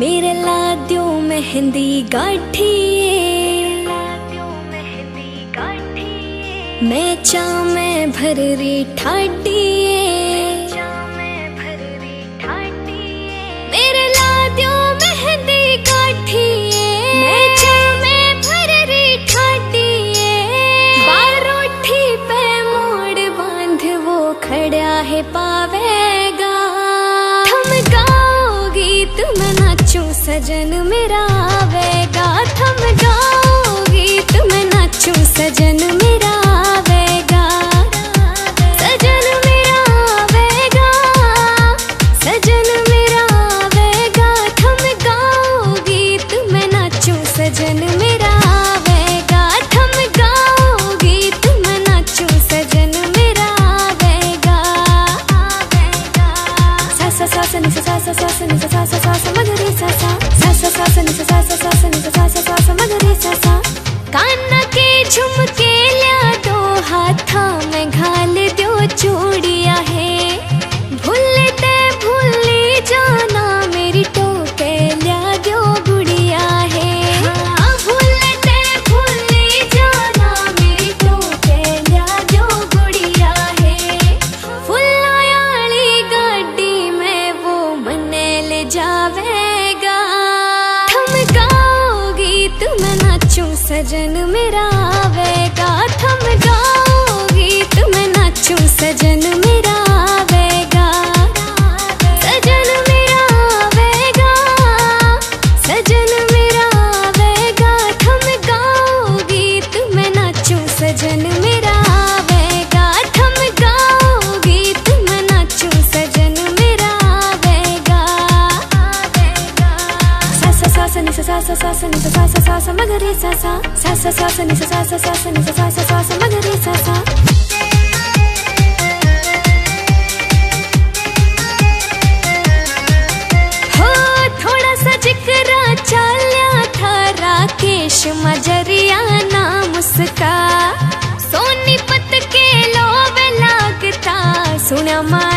मेरे लाद्यो मेहंदी गाठी मैं चा मैं भर री ठाडी सजन मेरा सा सा सा सा सा सा सा सा सा सा सा सा सा सा सा सा सा सा नाचूं सजन मेरा आवेगा थम गाओ गीत मैं नाचू सजन मेरा। नि सा सा सा सा सा नि सा सा सा सा सा म ग रे सा सा सा सा सा सा नि सा सा सा सा सा नि सा सा सा सा सा म ग रे सा सा हो, थोड़ा सा ज़िक्र चाल्या था राकेश मजरिया नाम उसका। सोनीपत के लोवे लागता, सुना माजरा